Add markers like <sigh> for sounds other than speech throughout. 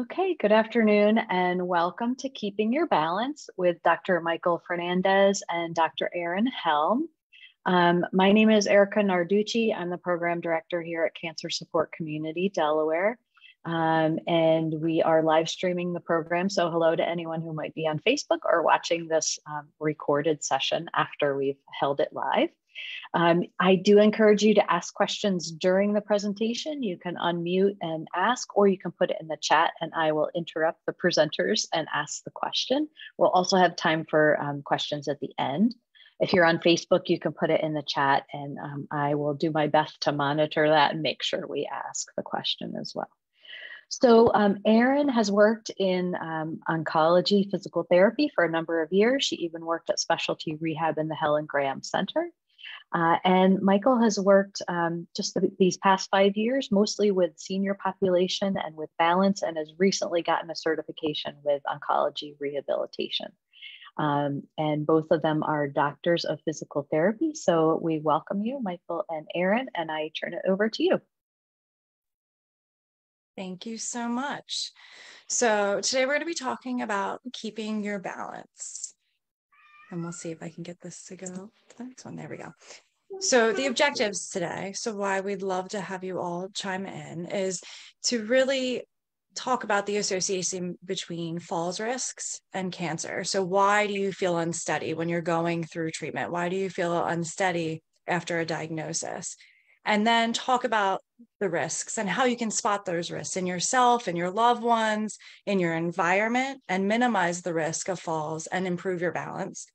Okay, good afternoon and welcome to Keeping Your Balance with Dr. Michael Fernandez and Dr. Erin Helm. Um, my name is Erica Narducci. I'm the program director here at Cancer Support Community Delaware. Um, and we are live streaming the program. So hello to anyone who might be on Facebook or watching this um, recorded session after we've held it live. Um, I do encourage you to ask questions during the presentation. You can unmute and ask, or you can put it in the chat and I will interrupt the presenters and ask the question. We'll also have time for um, questions at the end. If you're on Facebook, you can put it in the chat and um, I will do my best to monitor that and make sure we ask the question as well. So um, Erin has worked in um, oncology physical therapy for a number of years. She even worked at specialty rehab in the Helen Graham Center. Uh, and Michael has worked um, just the, these past five years, mostly with senior population and with balance, and has recently gotten a certification with oncology rehabilitation. Um, and both of them are doctors of physical therapy. So we welcome you, Michael and Erin, and I turn it over to you. Thank you so much. So today we're going to be talking about keeping your balance and we'll see if I can get this to go the next one. There we go. So the objectives today, so why we'd love to have you all chime in is to really talk about the association between falls risks and cancer. So why do you feel unsteady when you're going through treatment? Why do you feel unsteady after a diagnosis? And then talk about the risks and how you can spot those risks in yourself and your loved ones, in your environment, and minimize the risk of falls and improve your balance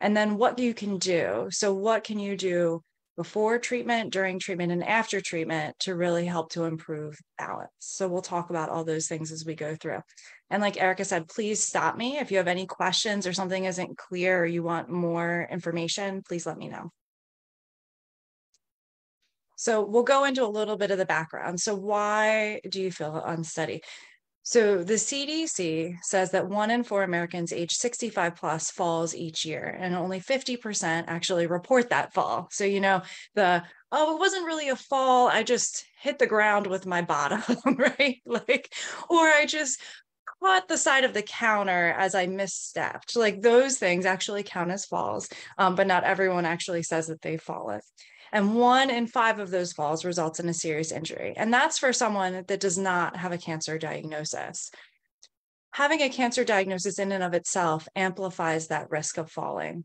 and then what you can do. So, what can you do before treatment, during treatment, and after treatment to really help to improve balance? So, we'll talk about all those things as we go through. And like Erica said, please stop me if you have any questions or something isn't clear or you want more information, please let me know. So we'll go into a little bit of the background. So why do you feel unsteady? So the CDC says that one in four Americans age 65 plus falls each year, and only 50% actually report that fall. So, you know, the, oh, it wasn't really a fall. I just hit the ground with my bottom, <laughs> right? Like, or I just caught the side of the counter as I misstepped. Like those things actually count as falls, um, but not everyone actually says that they fall it. And one in five of those falls results in a serious injury. And that's for someone that does not have a cancer diagnosis. Having a cancer diagnosis in and of itself amplifies that risk of falling.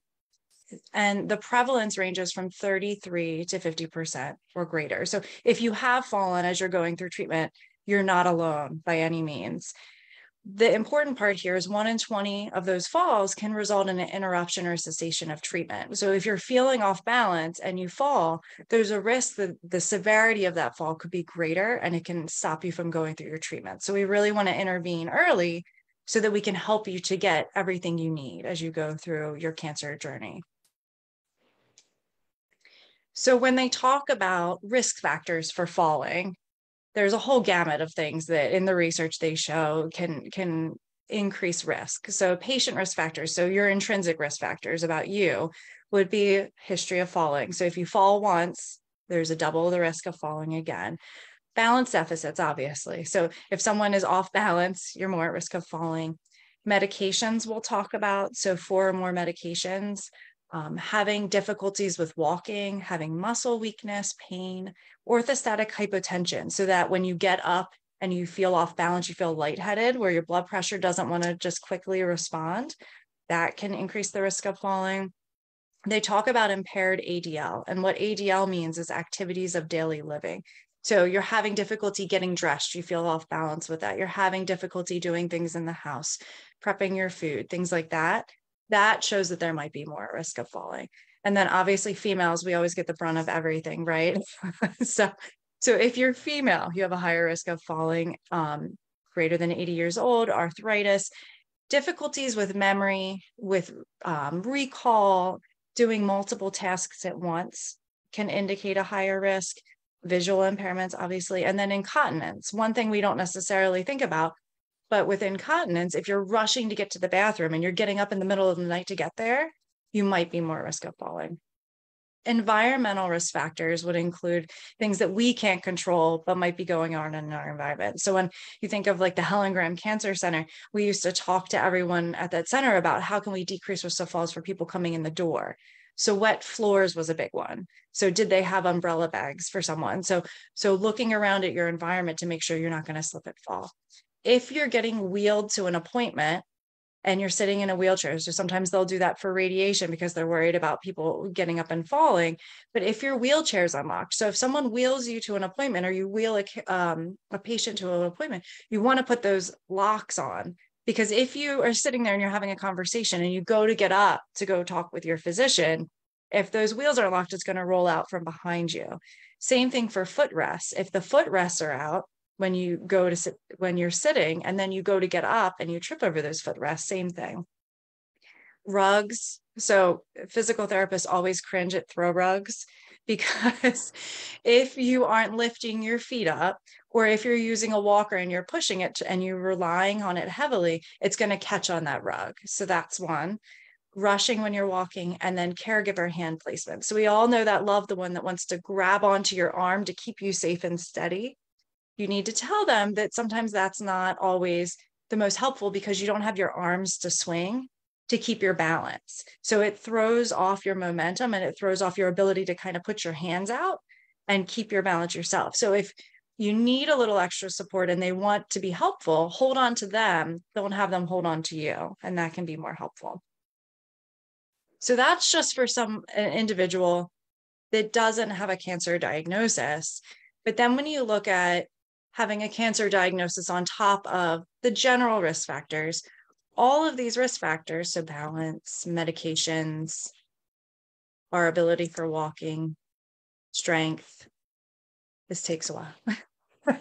And the prevalence ranges from 33 to 50% or greater. So if you have fallen as you're going through treatment, you're not alone by any means the important part here is one in 20 of those falls can result in an interruption or cessation of treatment. So if you're feeling off balance and you fall, there's a risk that the severity of that fall could be greater and it can stop you from going through your treatment. So we really want to intervene early so that we can help you to get everything you need as you go through your cancer journey. So when they talk about risk factors for falling, there's a whole gamut of things that in the research they show can can increase risk. So patient risk factors, so your intrinsic risk factors about you would be history of falling. So if you fall once, there's a double the risk of falling again. Balance deficits, obviously. So if someone is off balance, you're more at risk of falling. Medications we'll talk about. So four or more medications um, having difficulties with walking, having muscle weakness, pain, orthostatic hypotension, so that when you get up and you feel off balance, you feel lightheaded, where your blood pressure doesn't want to just quickly respond, that can increase the risk of falling. They talk about impaired ADL, and what ADL means is activities of daily living. So you're having difficulty getting dressed, you feel off balance with that. You're having difficulty doing things in the house, prepping your food, things like that that shows that there might be more risk of falling. And then obviously females, we always get the brunt of everything, right? <laughs> so, so if you're female, you have a higher risk of falling um, greater than 80 years old, arthritis, difficulties with memory, with um, recall, doing multiple tasks at once can indicate a higher risk, visual impairments, obviously, and then incontinence. One thing we don't necessarily think about but with incontinence, if you're rushing to get to the bathroom and you're getting up in the middle of the night to get there, you might be more risk of falling. environmental risk factors would include things that we can't control but might be going on in our environment. So when you think of like the helen graham cancer center we used to talk to everyone at that center about how can we decrease risk of falls for people coming in the door. So wet floors was a big one. So did they have umbrella bags for someone? So so looking around at your environment to make sure you're not going to slip and fall if you're getting wheeled to an appointment and you're sitting in a wheelchair. So sometimes they'll do that for radiation because they're worried about people getting up and falling. But if your wheelchair is unlocked, so if someone wheels you to an appointment or you wheel a, um, a patient to an appointment, you want to put those locks on because if you are sitting there and you're having a conversation and you go to get up to go talk with your physician, if those wheels are locked, it's going to roll out from behind you. Same thing for footrests. If the footrests are out, when you go to sit when you're sitting and then you go to get up and you trip over those footrests same thing. Rugs so physical therapists always cringe at throw rugs <laughs> because if you aren't lifting your feet up or if you're using a walker and you're pushing it and you're relying on it heavily it's going to catch on that rug. So that's one. Rushing when you're walking and then caregiver hand placement. So we all know that love the one that wants to grab onto your arm to keep you safe and steady you need to tell them that sometimes that's not always the most helpful because you don't have your arms to swing to keep your balance. So it throws off your momentum and it throws off your ability to kind of put your hands out and keep your balance yourself. So if you need a little extra support and they want to be helpful, hold on to them. Don't have them hold on to you. And that can be more helpful. So that's just for some an individual that doesn't have a cancer diagnosis. But then when you look at having a cancer diagnosis on top of the general risk factors, all of these risk factors, so balance, medications, our ability for walking, strength, this takes a while. <laughs>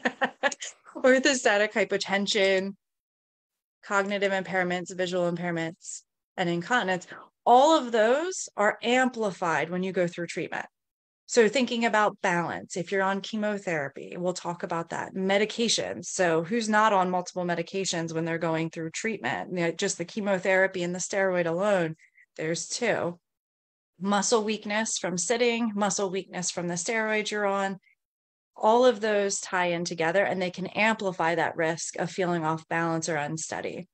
Orthostatic hypotension, cognitive impairments, visual impairments, and incontinence, all of those are amplified when you go through treatment. So, thinking about balance, if you're on chemotherapy, we'll talk about that. Medications. So, who's not on multiple medications when they're going through treatment? You know, just the chemotherapy and the steroid alone, there's two. Muscle weakness from sitting, muscle weakness from the steroids you're on. All of those tie in together and they can amplify that risk of feeling off balance or unsteady.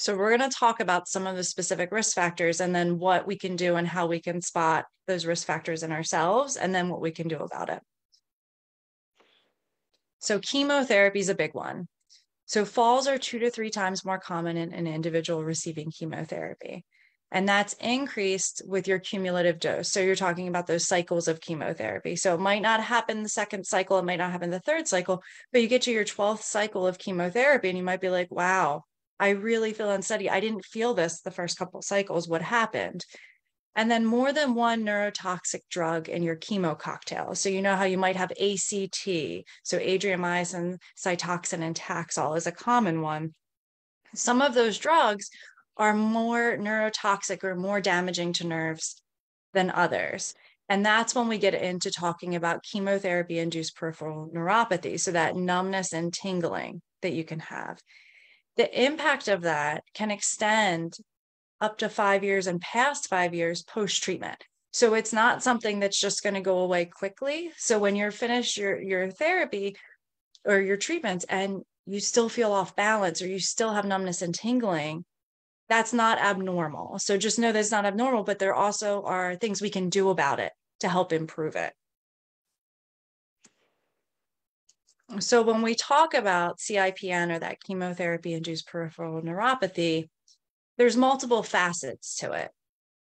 So, we're going to talk about some of the specific risk factors and then what we can do and how we can spot those risk factors in ourselves and then what we can do about it. So, chemotherapy is a big one. So, falls are two to three times more common in an individual receiving chemotherapy. And that's increased with your cumulative dose. So, you're talking about those cycles of chemotherapy. So, it might not happen the second cycle, it might not happen the third cycle, but you get to your 12th cycle of chemotherapy and you might be like, wow, I really feel unsteady. I didn't feel this the first couple cycles. What happened? And then more than one neurotoxic drug in your chemo cocktail. So you know how you might have ACT, so adriamycin, cytoxan, and Taxol is a common one. Some of those drugs are more neurotoxic or more damaging to nerves than others. And that's when we get into talking about chemotherapy induced peripheral neuropathy. So that numbness and tingling that you can have the impact of that can extend up to five years and past five years post treatment. So it's not something that's just going to go away quickly. So when you're finished your your therapy or your treatments and you still feel off balance or you still have numbness and tingling, that's not abnormal. So just know that's not abnormal, but there also are things we can do about it to help improve it. So when we talk about CIPN or that chemotherapy induced peripheral neuropathy, there's multiple facets to it.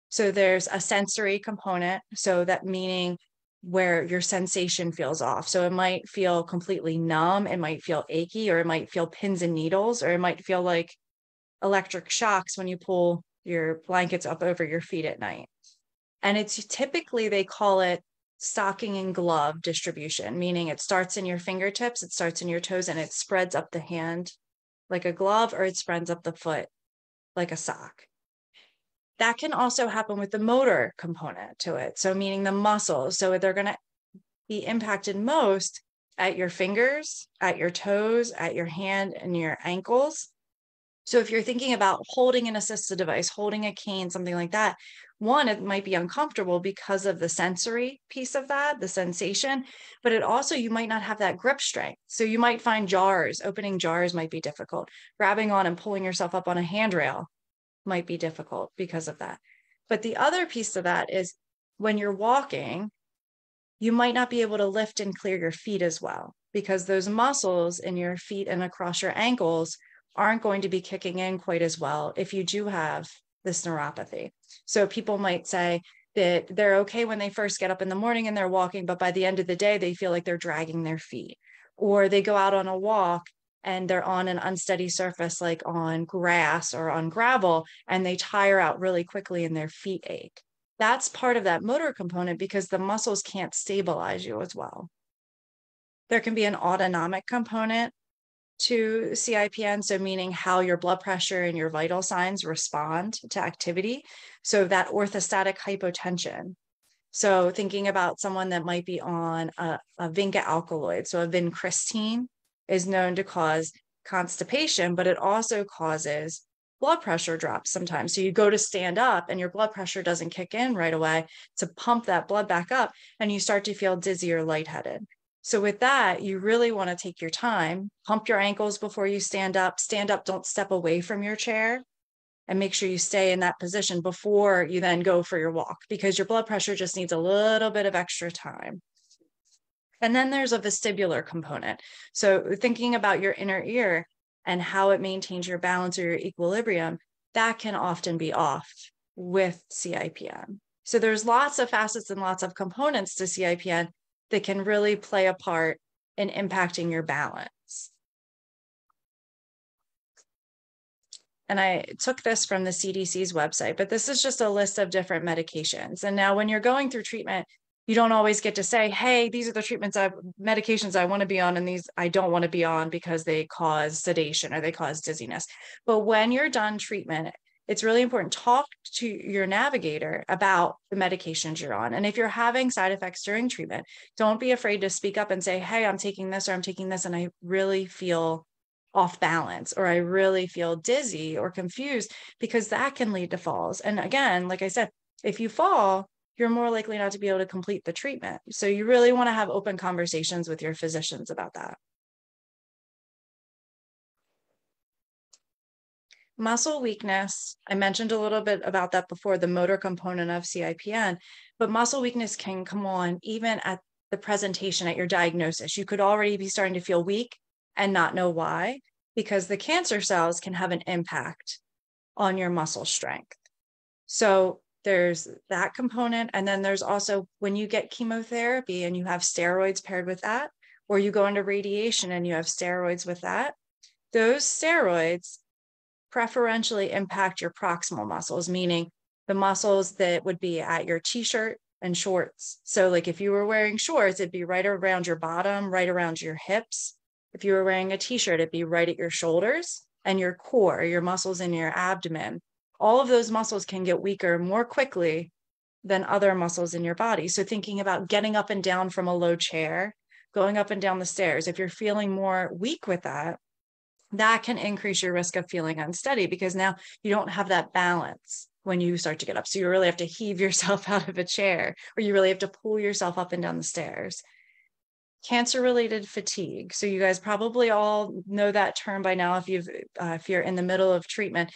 So there's a sensory component, so that meaning where your sensation feels off. So it might feel completely numb, it might feel achy, or it might feel pins and needles, or it might feel like electric shocks when you pull your blankets up over your feet at night. And it's typically, they call it stocking and glove distribution, meaning it starts in your fingertips, it starts in your toes, and it spreads up the hand like a glove, or it spreads up the foot like a sock. That can also happen with the motor component to it. So, meaning the muscles. So, they're going to be impacted most at your fingers, at your toes, at your hand, and your ankles. So, if you're thinking about holding an assistive device, holding a cane, something like that, one, it might be uncomfortable because of the sensory piece of that, the sensation, but it also, you might not have that grip strength. So you might find jars, opening jars might be difficult. Grabbing on and pulling yourself up on a handrail might be difficult because of that. But the other piece of that is when you're walking, you might not be able to lift and clear your feet as well because those muscles in your feet and across your ankles aren't going to be kicking in quite as well if you do have this neuropathy. So people might say that they're okay when they first get up in the morning and they're walking, but by the end of the day, they feel like they're dragging their feet. Or they go out on a walk and they're on an unsteady surface like on grass or on gravel and they tire out really quickly and their feet ache. That's part of that motor component because the muscles can't stabilize you as well. There can be an autonomic component to CIPN, so meaning how your blood pressure and your vital signs respond to activity. So that orthostatic hypotension. So thinking about someone that might be on a, a vinca alkaloid, so a vincristine is known to cause constipation, but it also causes blood pressure drops sometimes. So you go to stand up and your blood pressure doesn't kick in right away to pump that blood back up, and you start to feel dizzy or lightheaded. So, with that, you really want to take your time, pump your ankles before you stand up. Stand up, don't step away from your chair, and make sure you stay in that position before you then go for your walk because your blood pressure just needs a little bit of extra time. And then there's a vestibular component. So, thinking about your inner ear and how it maintains your balance or your equilibrium, that can often be off with CIPN. So, there's lots of facets and lots of components to CIPN that can really play a part in impacting your balance. And I took this from the CDC's website, but this is just a list of different medications. And now, when you're going through treatment, you don't always get to say, hey, these are the treatments I medications I want to be on, and these I don't want to be on because they cause sedation or they cause dizziness. But when you're done treatment, it's really important. Talk to your navigator about the medications you're on. And if you're having side effects during treatment don't be afraid to speak up and say hey i'm taking this or i'm taking this and i really feel off balance or i really feel dizzy or confused because that can lead to falls. And again like i said if you fall you're more likely not to be able to complete the treatment. So you really want to have open conversations with your physicians about that Muscle weakness, I mentioned a little bit about that before, the motor component of CIPN, but muscle weakness can come on even at the presentation at your diagnosis. You could already be starting to feel weak and not know why, because the cancer cells can have an impact on your muscle strength. So there's that component. And then there's also when you get chemotherapy and you have steroids paired with that, or you go into radiation and you have steroids with that, those steroids preferentially impact your proximal muscles, meaning the muscles that would be at your t shirt and shorts. So, like if you were wearing shorts, it'd be right around your bottom, right around your hips. If you were wearing a t shirt, it'd be right at your shoulders and your core, your muscles in your abdomen. All of those muscles can get weaker more quickly than other muscles in your body. So, thinking about getting up and down from a low chair, going up and down the stairs, if you're feeling more weak with that, that can increase your risk of feeling unsteady because now you don't have that balance when you start to get up. So you really have to heave <laughs> yourself out of a chair or you really have to pull yourself up and down the stairs. Cancer related fatigue. So you guys probably all know that term by now if you've uh, if you're in the middle of treatment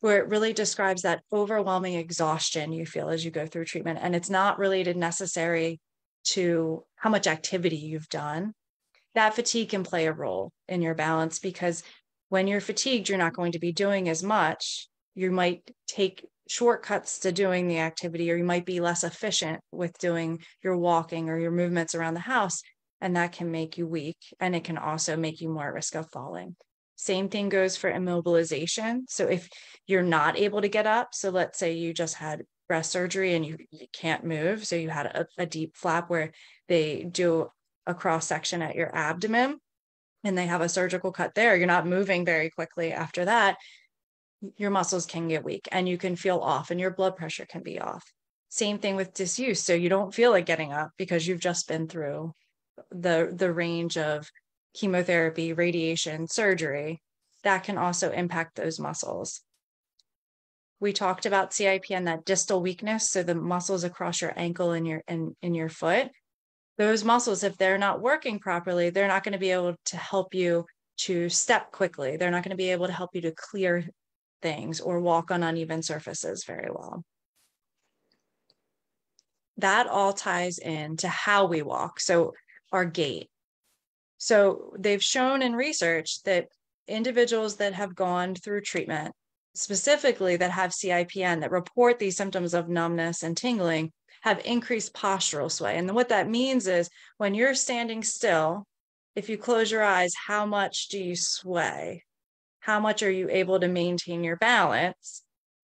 where it really describes that overwhelming exhaustion you feel as you go through treatment and it's not related necessary to how much activity you've done that fatigue can play a role in your balance because when you're fatigued, you're not going to be doing as much. You might take shortcuts to doing the activity, or you might be less efficient with doing your walking or your movements around the house. And that can make you weak. And it can also make you more at risk of falling. Same thing goes for immobilization. So if you're not able to get up, so let's say you just had breast surgery and you, you can't move. So you had a, a DIEP flap where they do a cross section at your abdomen and they have a surgical cut there, you're not moving very quickly after that, your muscles can get weak and you can feel off and your blood pressure can be off. Same thing with disuse. So you don't feel like getting up because you've just been through the the range of chemotherapy, radiation, surgery that can also impact those muscles. we talked about CIPN that distal weakness. So the muscles across your ankle and your and in your foot, those muscles, if they're not working properly, they're not going to be able to help you to step quickly. They're not going to be able to help you to clear things or walk on uneven surfaces very well. That all ties into how we walk. So our gait. So they've shown in research that individuals that have gone through treatment, specifically that have CIPN, that report these symptoms of numbness and tingling, have increased postural sway. And what that means is when you're standing still, if you close your eyes, how much do you sway? How much are you able to maintain your balance?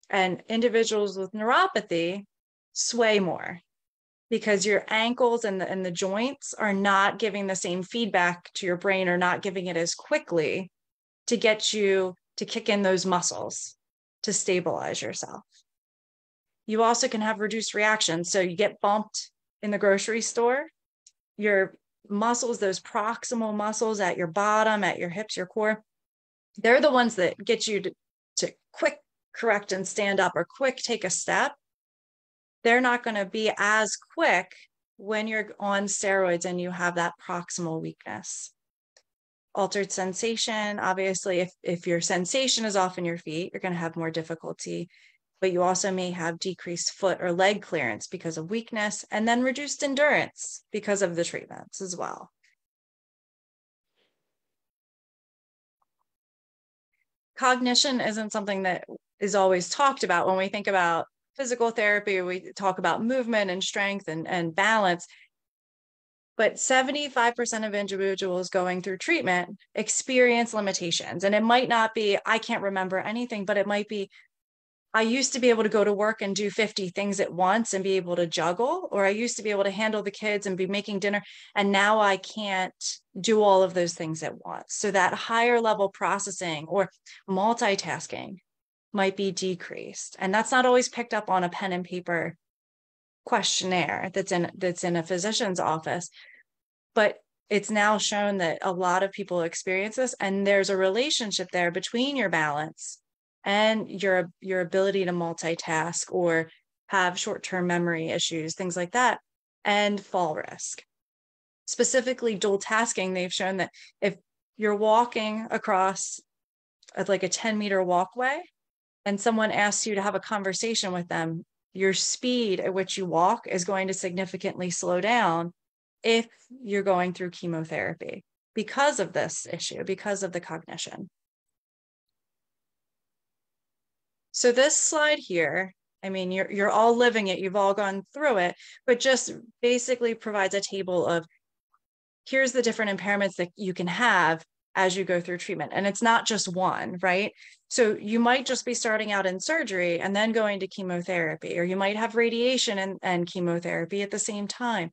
And individuals with neuropathy sway more because your ankles and the, and the joints are not giving the same feedback to your brain or not giving it as quickly to get you to kick in those muscles to stabilize yourself. You also can have reduced reactions. So you get bumped in the grocery store, your muscles, those proximal muscles at your bottom, at your hips, your core, they're the ones that get you to, to quick correct and stand up or quick take a step. They're not going to be as quick when you're on steroids and you have that proximal weakness. Altered sensation, obviously, if, if your sensation is off in your feet, you're going to have more difficulty but you also may have decreased foot or leg clearance because of weakness and then reduced endurance because of the treatments as well. Cognition isn't something that is always talked about when we think about physical therapy, we talk about movement and strength and, and balance. But 75% of individuals going through treatment experience limitations. And it might not be, I can't remember anything, but it might be, I used to be able to go to work and do 50 things at once and be able to juggle, or I used to be able to handle the kids and be making dinner. And now I can't do all of those things at once. So that higher level processing or multitasking might be decreased. And that's not always picked up on a pen and paper questionnaire that's in that's in a physician's office. But it's now shown that a lot of people experience this and there's a relationship there between your balance and your your ability to multitask or have short-term memory issues things like that and fall risk. Specifically dual tasking they've shown that if you're walking across a, like a 10 meter walkway and someone asks you to have a conversation with them your speed at which you walk is going to significantly slow down if you're going through chemotherapy because of this issue because of the cognition So this slide here, I mean, you're, you're all living it, you've all gone through it, but just basically provides a table of here's the different impairments that you can have as you go through treatment. And it's not just one, right? So you might just be starting out in surgery and then going to chemotherapy, or you might have radiation and, and chemotherapy at the same time.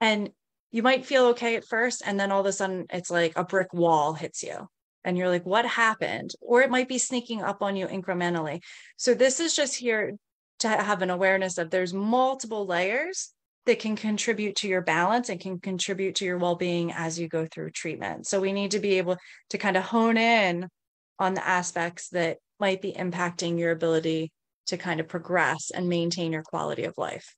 And you might feel okay at first, and then all of a sudden it's like a brick wall hits you and you're like, what happened? Or it might be sneaking up on you incrementally. So this is just here to have an awareness of there's multiple layers that can contribute to your balance and can contribute to your well-being as you go through treatment. So we need to be able to kind of hone in on the aspects that might be impacting your ability to kind of progress and maintain your quality of life.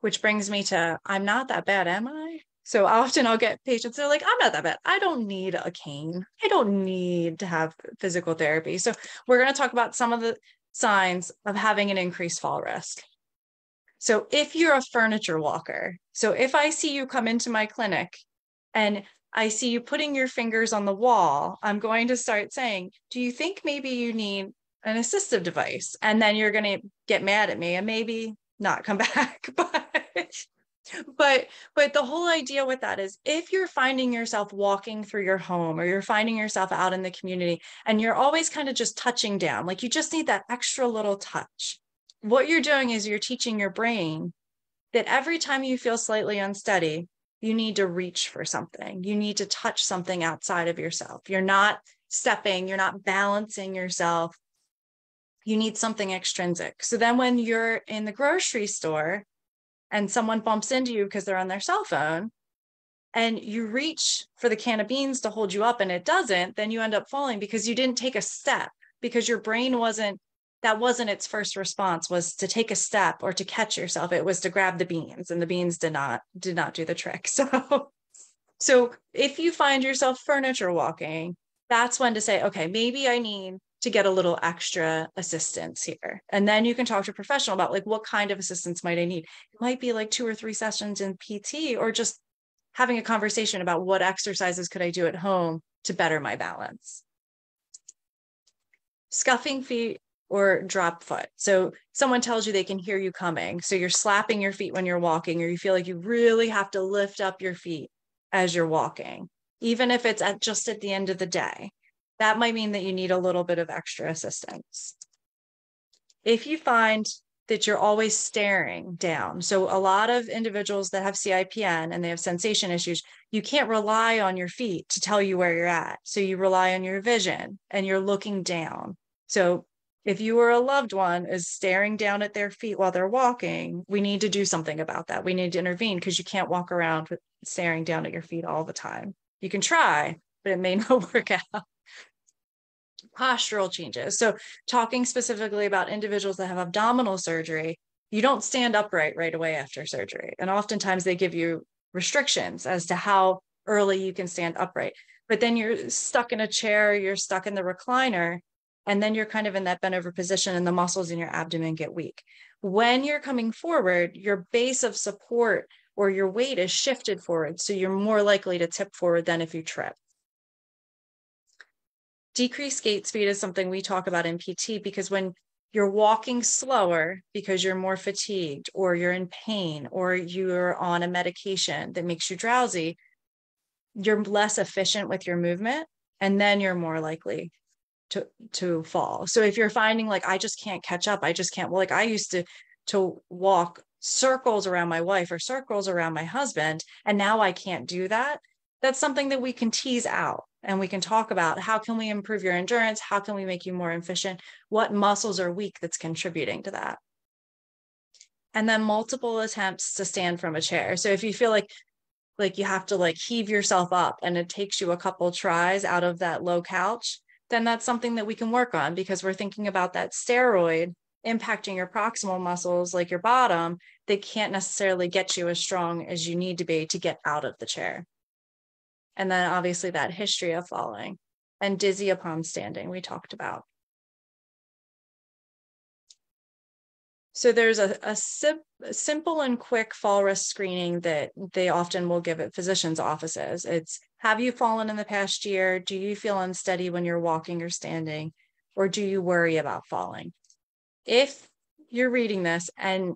Which brings me to I'm not that bad, am I? So often I'll get patients, they're like, I'm not that bad. I don't need a cane. I don't need to have physical therapy. So we're going to talk about some of the signs of having an increased fall risk. So if you're a furniture walker, so if I see you come into my clinic and I see you putting your fingers on the wall, I'm going to start saying, Do you think maybe you need an assistive device? And then you're going to get mad at me and maybe not come <laughs> back. But but but the whole idea with that is if you're finding yourself walking through your home or you're finding yourself out in the community and you're always kind of just touching down like you just need that extra little touch. What you're doing is you're teaching your brain that every time you feel slightly unsteady you need to reach for something. You need to touch something outside of yourself. You're not stepping you're not balancing yourself. You need something extrinsic. So then when you're in the grocery store and someone bumps into you because they're on their cell phone and you reach for the can of beans to hold you up and it doesn't, then you end up falling because you didn't take a step. because your brain wasn't that wasn't its first response was to take a step or to catch yourself it was to grab the beans and the beans did not did not do the trick <laughs> so so if you find yourself furniture walking that's when to say okay maybe i need to get a little extra assistance here and then you can talk to a professional about like what kind of assistance might i need it might be like two or three sessions in pt or just having a conversation about what exercises could i do at home to better my balance scuffing feet or drop foot. So someone tells you they can hear you coming. So you're slapping your feet when you're walking, or you feel like you really have to lift up your feet as you're walking, even if it's at just at the end of the day. That might mean that you need a little bit of extra assistance. If you find that you're always staring down. So a lot of individuals that have CIPN and they have sensation issues, you can't rely on your feet to tell you where you're at. So you rely on your vision and you're looking down. So if you or a loved one is staring down at their feet while they're walking, we need to do something about that. We need to intervene because you can't walk around staring down at your feet all the time. You can try, but it may <laughs> not work out. Postural changes. So, talking specifically about individuals that have abdominal surgery, you don't stand upright right away after surgery. And oftentimes they give you restrictions as to how early you can stand upright. But then you're stuck in a chair, you're stuck in the recliner, and then you're kind of in that bent over position and the muscles in your abdomen get weak. When you're coming forward, your base of support or your weight is shifted forward. So you're more likely to tip forward than if you trip. Decreased gait speed is something we talk about in PT because when you're walking slower because you're more fatigued or you're in pain or you're on a medication that makes you drowsy, you're less efficient with your movement and then you're more likely to to fall. So if you're finding like i just can't catch up i just can't well like i used to to walk circles around my wife or circles around my husband and now i can't do that that's something that we can tease out and we can talk about how can we improve your endurance? How can we make you more efficient? What muscles are weak that's contributing to that? And then multiple attempts to stand from a chair. So if you feel like like you have to like heave yourself up and it takes you a couple tries out of that low couch then that's something that we can work on because we're thinking about that steroid impacting your proximal muscles like your bottom they can't necessarily get you as strong as you need to be to get out of the chair and then obviously that history of falling and dizzy upon standing we talked about So there's a, a, sim- simple and quick fall risk screening that they often will give at physicians' offices. It's have you fallen in the past year? Do you feel unsteady when you're walking or standing? Or do you worry about falling? If you're reading this and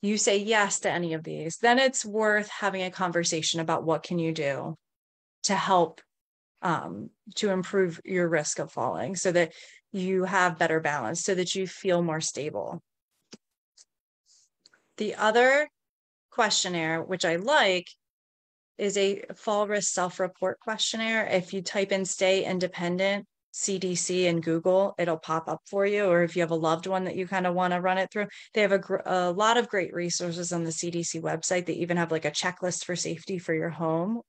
you say yes to any of these, then it's worth having a conversation about what can you do to help um, to improve your risk of falling so that you have better balance, so that you feel more stable. The other questionnaire, which I like, is a fall risk self report questionnaire. If you type in stay independent CDC in Google, it'll pop up for you. Or if you have a loved one that you kind of want to run it through, they have a, gr- a lot of great resources on the CDC website. They even have like a checklist for safety for your home.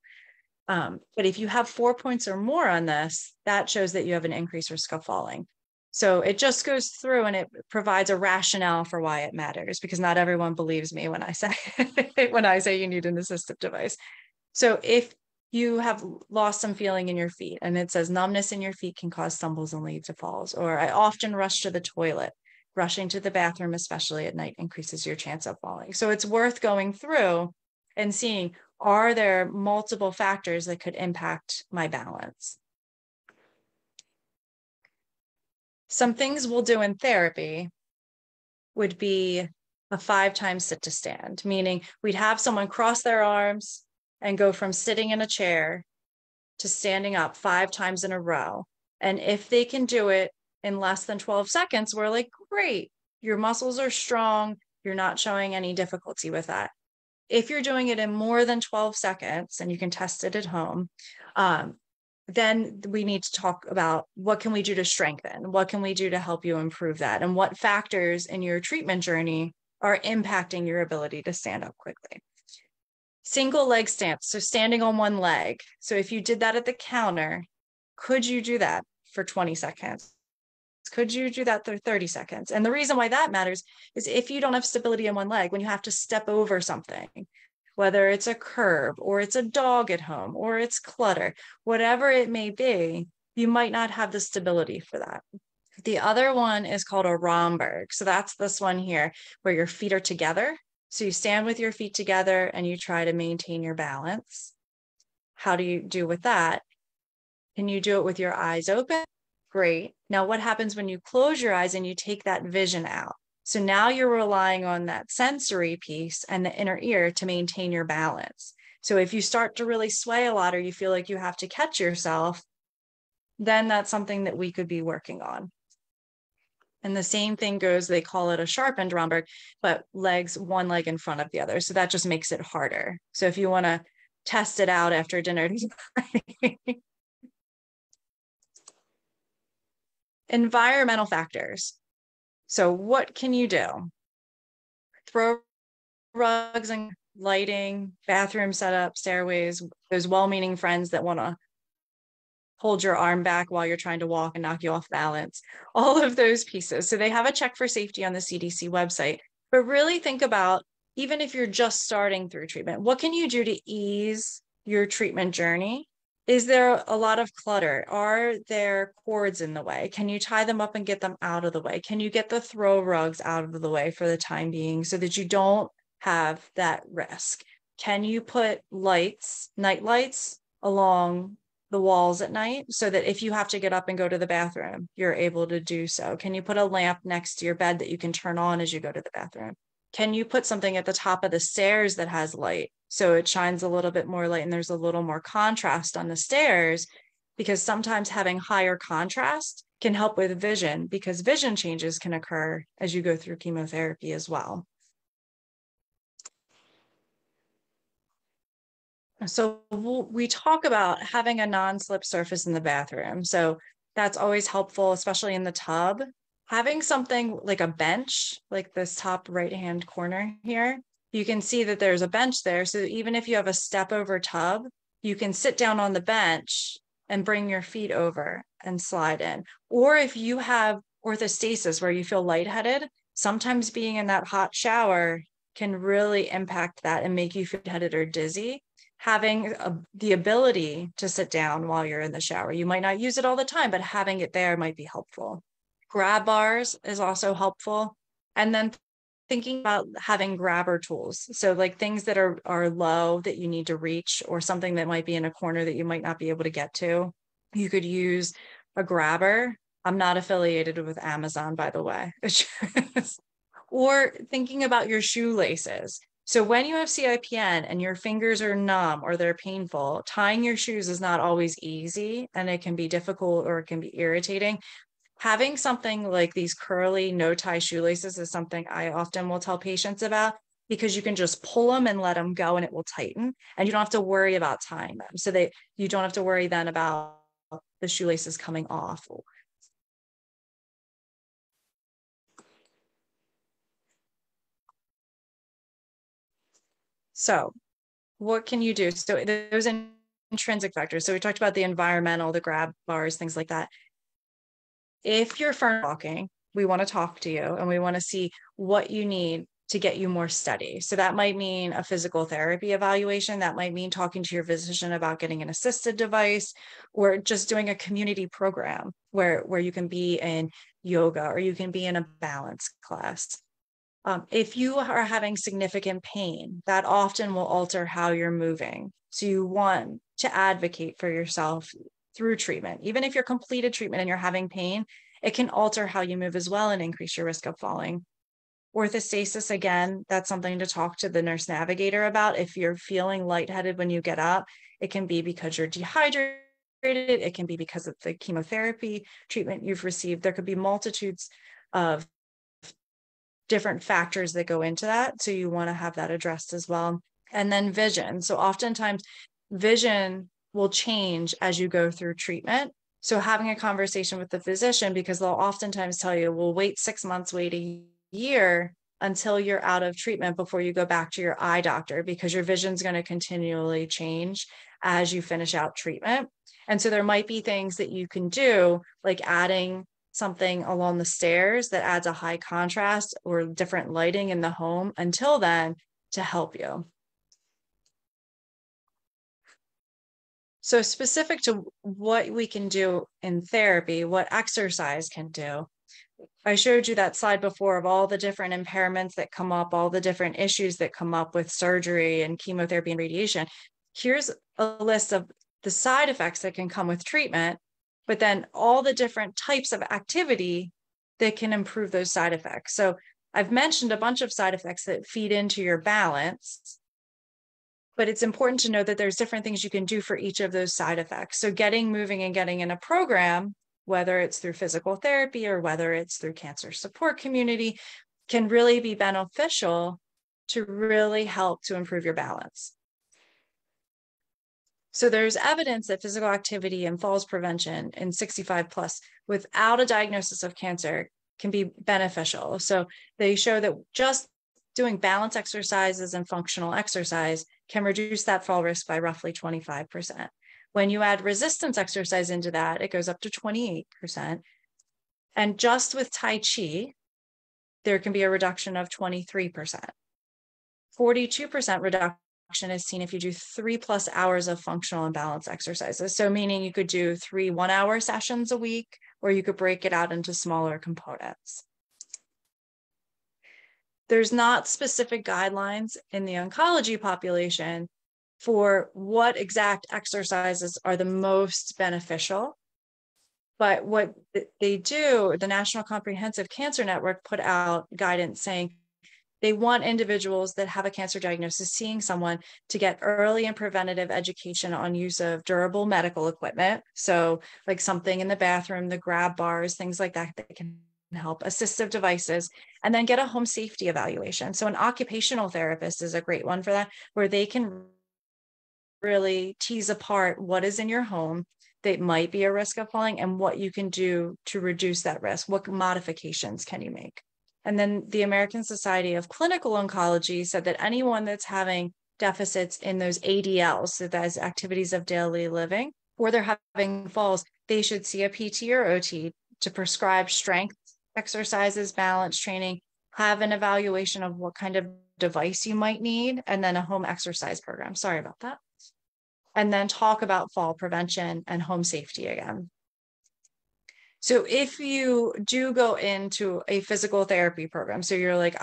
Um, but if you have four points or more on this, that shows that you have an increased risk of falling. So it just goes through and it provides a rationale for why it matters because not everyone believes me when I say <laughs> when I say you need an assistive device. So if you have lost some feeling in your feet and it says numbness in your feet can cause stumbles and lead to falls or I often rush to the toilet rushing to the bathroom especially at night increases your chance of falling. So it's worth going through and seeing are there multiple factors that could impact my balance? Some things we'll do in therapy would be a five times sit to stand, meaning we'd have someone cross their arms and go from sitting in a chair to standing up five times in a row. And if they can do it in less than 12 seconds, we're like, great, your muscles are strong. You're not showing any difficulty with that. If you're doing it in more than 12 seconds, and you can test it at home, um, then we need to talk about what can we do to strengthen? What can we do to help you improve that? And what factors in your treatment journey are impacting your ability to stand up quickly? Single leg stance so standing on one leg. So if you did that at the counter could you do that for 20 seconds Could you do that for 30 seconds? And the reason why that matters is if you don't have stability in one leg, when you have to step over something, whether it's a curb or it's a dog at home or it's clutter, whatever it may be, you might not have the stability for that. The other one is called a Romberg. So that's this one here where your feet are together. So you stand with your feet together and you try to maintain your balance. How do you do with that? Can you do it with your eyes open? Great. Now, what happens when you close your eyes and you take that vision out? So now you're relying on that sensory piece and the inner ear to maintain your balance. So if you start to really sway a lot or you feel like you have to catch yourself, then that's something that we could be working on. And the same thing goes, they call it a sharpened Romberg, but legs, one leg in front of the other. So that just makes it harder. So if you want to test it out after dinner, <laughs> environmental factors. So what can you do? Throw rugs and lighting, bathroom setup, stairways, those well-meaning friends that want to hold your arm back while you're trying to walk and knock you off balance, all of those pieces. So they have a check for safety on the CDC website. But really think about even if you're just starting through treatment, what can you do to ease your treatment journey? Is there a lot of clutter? Are there cords in the way? Can you tie them up and get them out of the way? Can you get the throw rugs out of the way for the time being so that you don't have that risk? Can you put lights, night lights along the walls at night so that if you have to get up and go to the bathroom, you're able to do so? Can you put a lamp next to your bed that you can turn on as you go to the bathroom? Can you put something at the top of the stairs that has light so it shines a little bit more light and there's a little more contrast on the stairs? Because sometimes having higher contrast can help with vision because vision changes can occur as you go through chemotherapy as well. So we talk about having a non-slip surface in the bathroom. So that's always helpful, especially in the tub. Having something like a bench, like this top right-hand corner here, you can see that there's a bench there. So even if you have a step over tub, you can sit down on the bench and bring your feet over and slide in. Or if you have orthostasis where you feel lightheaded, sometimes being in that hot shower can really impact that and make you feel headed or dizzy having a, the ability to sit down while you're in the shower. You might not use it all the time, but having it there might be helpful. Grab bars is also helpful. And then thinking about having grabber tools. So like things that are are low that you need to reach or something that might be in a corner that you might not be able to get to. You could use a grabber. I'm not affiliated with Amazon by the way. <laughs> or thinking about your shoelaces. So when you have CIPN and your fingers are numb or they're painful, tying your shoes is not always easy and it can be difficult or it can be irritating. Having something like these curly no tie shoelaces is something I often will tell patients about because you can just pull them and let them go and it will tighten and you don't have to worry about tying them. So that you don't have to worry then about the shoelaces coming off So, what can you do? So, there's intrinsic factors. So, we talked about the environmental, the grab bars, things like that. If you're fern walking, we want to talk to you and we want to see what you need to get you more steady. So that might mean a physical therapy evaluation. That might mean talking to your physician about getting an assisted device or just doing a community program where, where you can be in yoga or you can be in a balance class. Um, if you are having significant pain, that often will alter how you're moving. So you want to advocate for yourself through treatment. Even if you're completed treatment and you're having pain, it can alter how you move as well and increase your risk of falling. Orthostasis, again, that's something to talk to the nurse navigator about. If you're feeling lightheaded when you get up, it can be because you're dehydrated. It can be because of the chemotherapy treatment you've received. There could be multitudes of different factors that go into that. So you want to have that addressed as well. And then vision. So oftentimes, vision will change as you go through treatment. So having a conversation with the physician, because they'll oftentimes tell you, well, wait six months, wait a year until you're out of treatment before you go back to your eye doctor, because your vision's going to continually change as you finish out treatment. And so there might be things that you can do, like adding something along the stairs that adds a high contrast or different lighting in the home until then to help you. So, specific to what we can do in therapy, what exercise can do, I showed you that slide before of all the different impairments that come up, all the different issues that come up with surgery and chemotherapy and radiation. Here's a list of the side effects that can come with treatment, but then all the different types of activity that can improve those side effects. So I've mentioned a bunch of side effects that feed into your balance, but it's important to know that there's different things you can do for each of those side effects. So getting moving and getting in a program, whether it's through physical therapy or whether it's through cancer support community, can really be beneficial to really help to improve your balance. So there's evidence that physical activity and falls prevention in 65 plus without a diagnosis of cancer can be beneficial. So they show that just doing balance exercises and functional exercise can reduce that fall risk by roughly 25%. When you add resistance exercise into that, it goes up to 28%. And just with Tai Chi, there can be a reduction of 23%. 42% reduction is seen if you do three plus hours of functional and balance exercises. So, meaning you could do three one hour sessions a week, or you could break it out into smaller components. There's not specific guidelines in the oncology population for what exact exercises are the most beneficial. But what they do, the National Comprehensive Cancer Network put out guidance saying they want individuals that have a cancer diagnosis seeing someone to get early and preventative education on use of durable medical equipment. So, like something in the bathroom, the grab bars, things like that that can help, assistive devices, and then get a home safety evaluation. So, an occupational therapist is a great one for that, where they can really tease apart what is in your home that might be a risk of falling and what you can do to reduce that risk. What modifications can you make? And then the American Society of Clinical Oncology said that anyone that's having deficits in those ADLs, so those activities of daily living, or they're having falls, they should see a PT or OT to prescribe strength exercises, balance training, have an evaluation of what kind of device you might need, and then a home exercise program. Sorry about that. And then talk about fall prevention and home safety again. So if you do go into a physical therapy program, so you're like,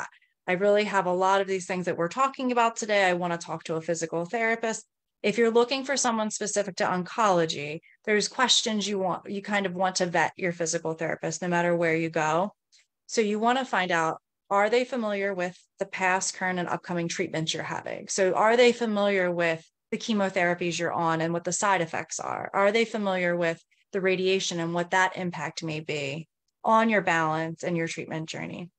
I really have a lot of these things that we're talking about today. I want to talk to a physical therapist. If you're looking for someone specific to oncology, there's questions you want, you kind of want to vet your physical therapist no matter where you go. So you want to find out are they familiar with the past, current, and upcoming treatments you're having? So are they familiar with the chemotherapies you're on and what the side effects are? Are they familiar with the radiation and what that impact may be on your balance and your treatment journey.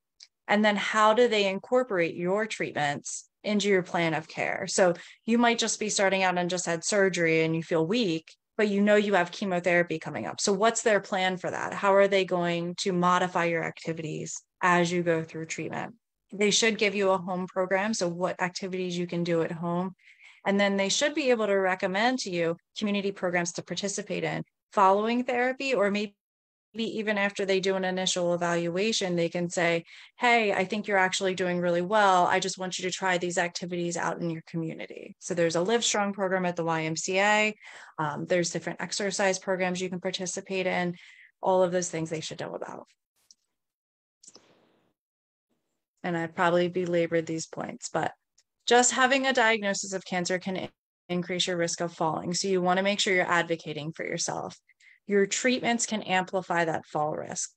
And then how do they incorporate your treatments into your plan of care? So you might just be starting out and just had surgery and you feel weak, but you know you have chemotherapy coming up. So what's their plan for that? How are they going to modify your activities as you go through treatment? They should give you a home program. So what activities you can do at home. And then they should be able to recommend to you community programs to participate in following therapy or maybe even after they do an initial evaluation, they can say, Hey, I think you're actually doing really well. I just want you to try these activities out in your community. So there's a Livestrong program at the YMCA. Um, there's different exercise programs you can participate in. All of those things they should know about. And I'd probably belabored these points, but just having a diagnosis of cancer can increase your risk of falling. So you want to make sure you're advocating for yourself. Your treatments can amplify that fall risk.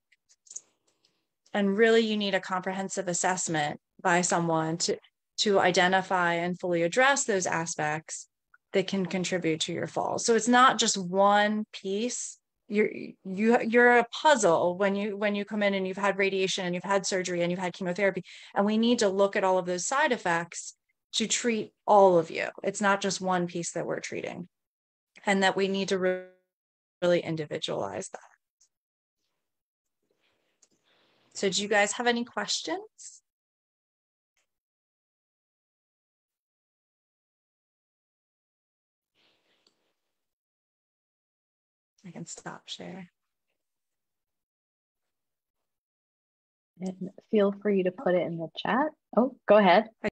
And really, you need a comprehensive assessment by someone to, to identify and fully address those aspects that can contribute to your fall. So it's not just one piece. You're you you're a puzzle when you when you come in and you've had radiation and you've had surgery and you've had chemotherapy. And we need to look at all of those side effects to treat all of you. It's not just one piece that we're treating, and that we need to re- really individualize that. So, do you guys have any questions? I can stop share. And feel free to put it in the chat. Oh, go ahead.